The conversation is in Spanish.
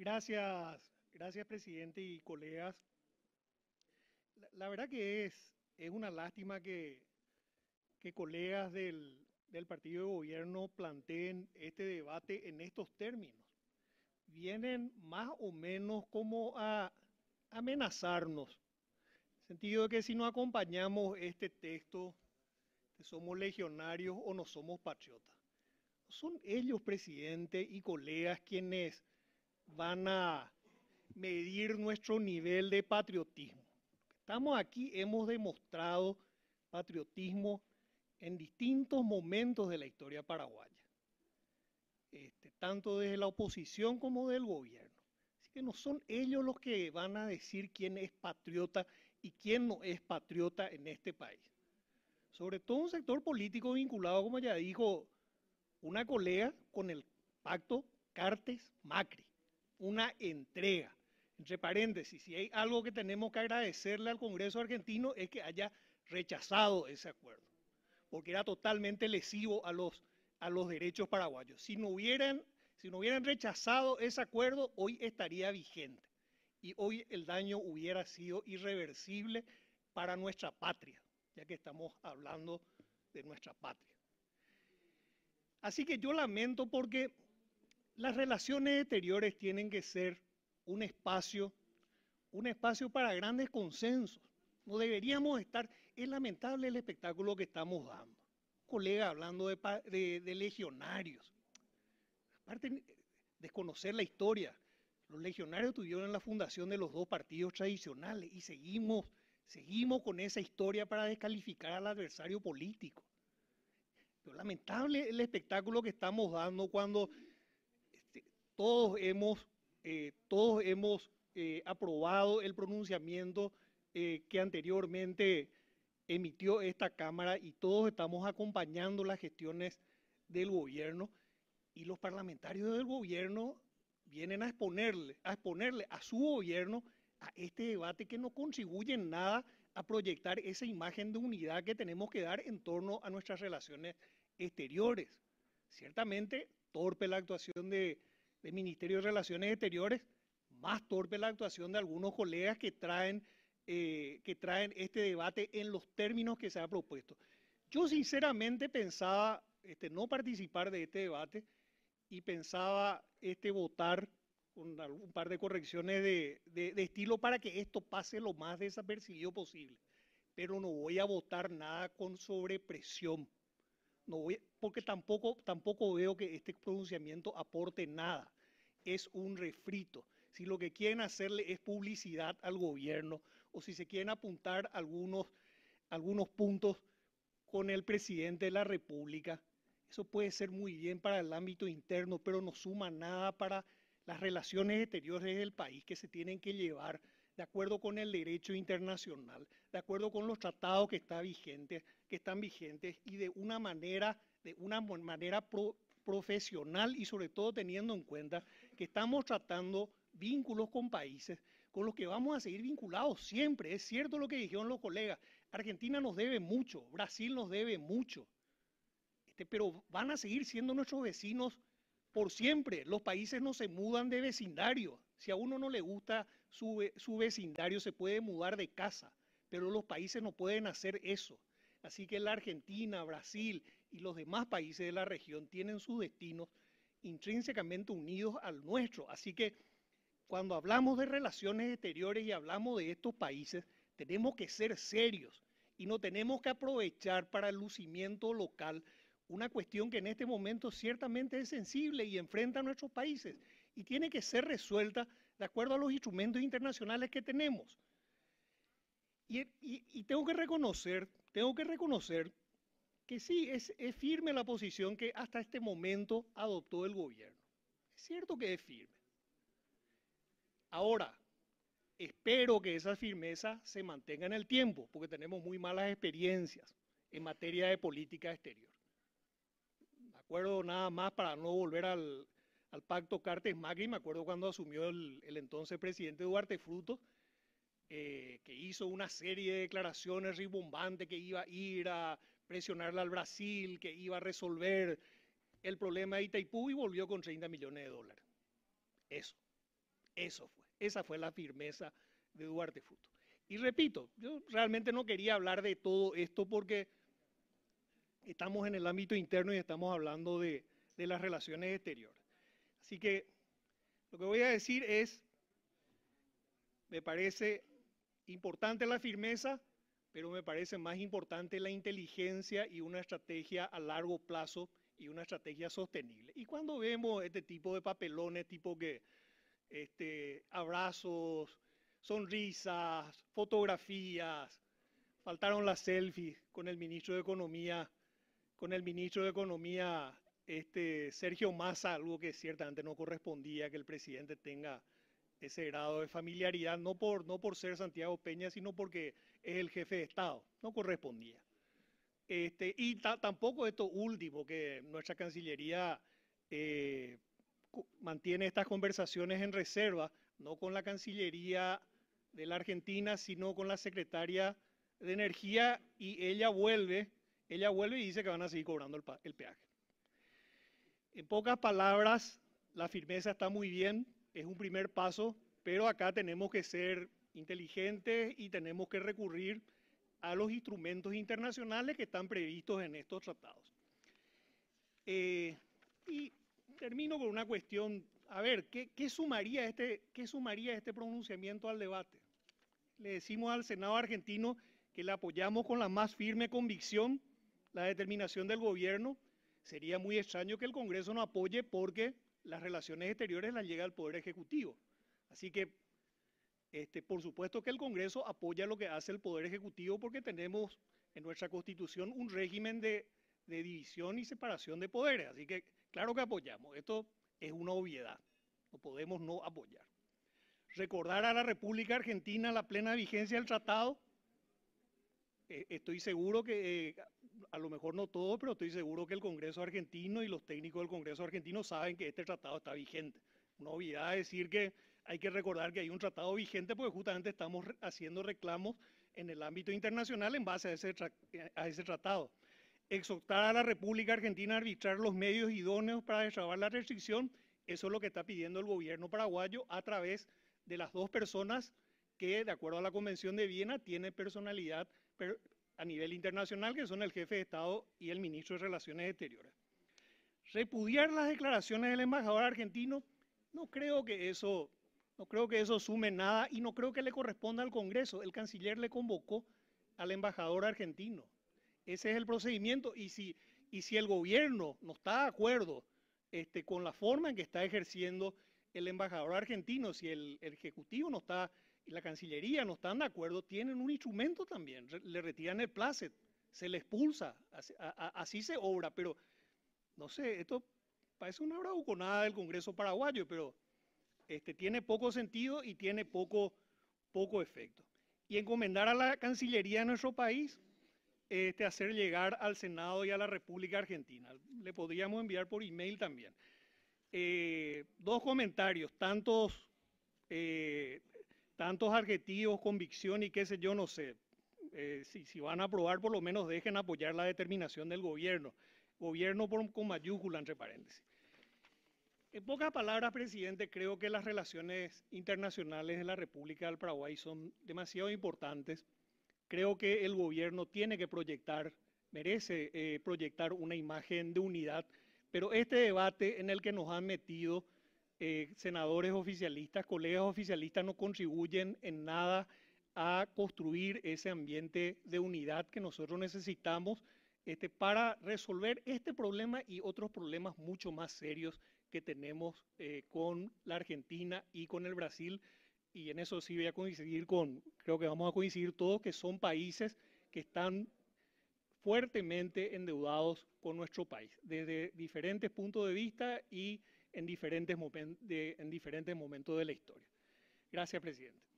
Gracias, gracias presidente y colegas. La, la verdad que es, es una lástima que, que colegas del, del partido de gobierno planteen este debate en estos términos. Vienen más o menos como a amenazarnos, en el sentido de que si no acompañamos este texto, somos legionarios o no somos patriotas. Son ellos, presidente y colegas, quienes van a medir nuestro nivel de patriotismo. Estamos aquí, hemos demostrado patriotismo en distintos momentos de la historia paraguaya, este, tanto desde la oposición como del gobierno. Así que no son ellos los que van a decir quién es patriota y quién no es patriota en este país. Sobre todo un sector político vinculado, como ya dijo una colega, con el pacto Cartes-Macri, una entrega. Entre paréntesis, si hay algo que tenemos que agradecerle al Congreso argentino es que haya rechazado ese acuerdo porque era totalmente lesivo a los, a los derechos paraguayos. Si no, hubieran, si no hubieran rechazado ese acuerdo, hoy estaría vigente y hoy el daño hubiera sido irreversible para nuestra patria, ya que estamos hablando de nuestra patria. Así que yo lamento porque las relaciones exteriores tienen que ser un espacio, un espacio para grandes consensos. No deberíamos estar es lamentable el espectáculo que estamos dando. colega hablando de, legionarios. Aparte, desconocer la historia. Los legionarios tuvieron la fundación de los dos partidos tradicionales y seguimos, seguimos con esa historia para descalificar al adversario político. Pero lamentable el espectáculo que estamos dando cuando todos hemos, eh, todos hemos eh, aprobado el pronunciamiento eh, que anteriormente emitió esta Cámara y todos estamos acompañando las gestiones del gobierno y los parlamentarios del gobierno vienen a exponerle, a exponerle a su gobierno a este debate que no contribuye en nada a proyectar esa imagen de unidad que tenemos que dar en torno a nuestras relaciones exteriores. Ciertamente, torpe la actuación del Ministerio de Relaciones Exteriores, más torpe la actuación de algunos colegas que traen eh, que traen este debate en los términos que se ha propuesto. Yo sinceramente pensaba este, no participar de este debate y pensaba este, votar con un par de correcciones de, estilo para que esto pase lo más desapercibido posible. Pero no voy a votar nada con sobrepresión. No voy, porque tampoco, tampoco veo que este pronunciamiento aporte nada. Es un refrito. Si lo que quieren hacerle es publicidad al gobierno, o si se quieren apuntar algunos, algunos puntos con el presidente de la República. Eso puede ser muy bien para el ámbito interno, pero no suma nada para las relaciones exteriores del país que se tienen que llevar de acuerdo con el derecho internacional, de acuerdo con los tratados que, está vigente, que están vigentes y de una manera, de una manera profesional y sobre todo teniendo en cuenta que estamos tratando vínculos con países con los que vamos a seguir vinculados siempre. Es cierto lo que dijeron los colegas. Argentina nos debe mucho, Brasil nos debe mucho, este, pero van a seguir siendo nuestros vecinos por siempre. Los países no se mudan de vecindario. Si a uno no le gusta su, vecindario, se puede mudar de casa, pero los países no pueden hacer eso. Así que la Argentina, Brasil y los demás países de la región tienen sus destinos intrínsecamente unidos al nuestro. Así que cuando hablamos de relaciones exteriores y hablamos de estos países, tenemos que ser serios y no tenemos que aprovechar para el lucimiento local una cuestión que en este momento ciertamente es sensible y enfrenta a nuestros países y tiene que ser resuelta de acuerdo a los instrumentos internacionales que tenemos. Y, tengo que reconocer, tengo que reconocer que sí, es, es firme la posición que hasta este momento adoptó el gobierno. Es cierto que es firme. Ahora, espero que esa firmeza se mantenga en el tiempo, porque tenemos muy malas experiencias en materia de política exterior. Acuerdo nada más para no volver al, pacto Cartes-Magri, me acuerdo cuando asumió el, entonces presidente Duarte Fruto, eh, que hizo una serie de declaraciones ribombantes que iba a ir a presionarle al Brasil, que iba a resolver el problema de Itaipú y volvió con 30 millones de dólares. Eso. Eso fue, esa fue la firmeza de Duarte Fruto. Y repito, yo realmente no quería hablar de todo esto porque estamos en el ámbito interno y estamos hablando de, las relaciones exteriores. Así que lo que voy a decir es, me parece importante la firmeza, pero me parece más importante la inteligencia y una estrategia a largo plazo y una estrategia sostenible. Y cuando vemos este tipo de papelones, tipo que este, abrazos, sonrisas, fotografías, faltaron las selfies con el ministro de Economía, con el ministro de Economía este, Sergio Massa, algo que ciertamente no correspondía que el presidente tenga ese grado de familiaridad, no por, no por ser Santiago Peña, sino porque es el jefe de Estado, no correspondía. Este, y tampoco esto último, que nuestra Cancillería eh, mantiene estas conversaciones en reserva, no con la Cancillería de la Argentina, sino con la Secretaria de Energía, y ella vuelve, ella vuelve y dice que van a seguir cobrando el, peaje. En pocas palabras, la firmeza está muy bien, es un primer paso, pero acá tenemos que ser inteligentes y tenemos que recurrir a los instrumentos internacionales que están previstos en estos tratados. Eh, y termino con una cuestión, a ver, ¿qué, sumaría este, ¿qué sumaría este pronunciamiento al debate? Le decimos al Senado argentino que le apoyamos con la más firme convicción la determinación del gobierno. Sería muy extraño que el Congreso no apoye porque las relaciones exteriores las llega al Poder Ejecutivo. Así que, este, por supuesto que el Congreso apoya lo que hace el Poder Ejecutivo porque tenemos en nuestra Constitución un régimen de, división y separación de poderes. Así que, claro que apoyamos. Esto es una obviedad. No podemos no apoyar. Recordar a la República Argentina la plena vigencia del tratado. Eh, estoy seguro que eh, a lo mejor no todo, pero estoy seguro que el Congreso argentino y los técnicos del Congreso argentino saben que este tratado está vigente. Una obviedad decir que hay que recordar que hay un tratado vigente porque justamente estamos haciendo reclamos en el ámbito internacional en base a ese, a ese tratado. Exhortar a la República Argentina a arbitrar los medios idóneos para destrabar la restricción, eso es lo que está pidiendo el gobierno paraguayo a través de las dos personas que, de acuerdo a la Convención de Viena, tienen personalidad a nivel internacional, que son el jefe de Estado y el ministro de Relaciones Exteriores. Repudiar las declaraciones del embajador argentino, no creo que eso, no creo que eso sume nada y no creo que le corresponda al Congreso. El canciller le convocó al embajador argentino. Ese es el procedimiento y si, y si el gobierno no está de acuerdo este, con la forma en que está ejerciendo el embajador argentino, si el, el Ejecutivo no está la Cancillería no están de acuerdo, tienen un instrumento también, le retiran el placet, se le expulsa, así, se obra, pero no sé, esto parece una bravuconada del Congreso paraguayo, pero este, tiene poco sentido y tiene poco, poco efecto. Y encomendar a la Cancillería de nuestro país este, hacer llegar al Senado y a la República Argentina. Le podríamos enviar por email también. Eh, dos comentarios, tantos eh, tantos adjetivos, convicción y qué sé yo, no sé. Eh, si, van a aprobar, por lo menos dejen apoyar la determinación del gobierno. Gobierno con mayúscula, entre paréntesis. En pocas palabras, presidente, creo que las relaciones internacionales de la República del Paraguay son demasiado importantes. Creo que el gobierno tiene que proyectar, merece eh, proyectar una imagen de unidad, pero este debate en el que nos han metido eh, senadores oficialistas, colegas oficialistas no contribuyen en nada a construir ese ambiente de unidad que nosotros necesitamos este, para resolver este problema y otros problemas mucho más serios que tenemos eh, con la Argentina y con el Brasil. Y en eso sí voy a coincidir con, creo que vamos a coincidir todos, que son países que están fuertemente endeudados con nuestro país, desde diferentes puntos de vista y en diferentes, en diferentes momentos de la historia. Gracias, presidente.